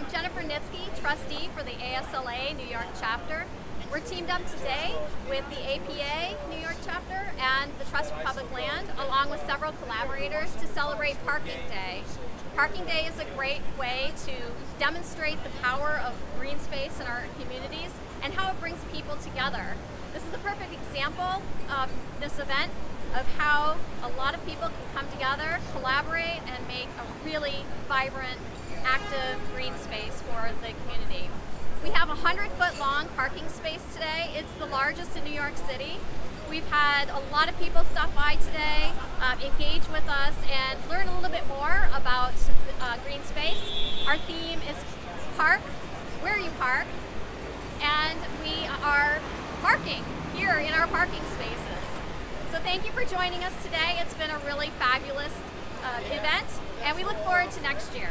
I'm Jennifer Nitzky, trustee for the ASLA New York chapter. We're teamed up today with the APA New York chapter and the Trust for Public Land, along with several collaborators, to celebrate Parking Day. Parking Day is a great way to demonstrate the power of green space in our communities and how it brings people together. This is the perfect example of this event of how a lot of people can come together, collaborate, and make a really vibrant, active green space for the community. We have a 100 foot long parking space today. It's the largest in New York City. We've had a lot of people stop by today, um, engage with us, and learn a little bit more about uh, green space. Our theme is Park, Where You Park, and we are parking here in our parking spaces. So thank you for joining us today. It's been a really fabulous uh, event, and we look forward to next year.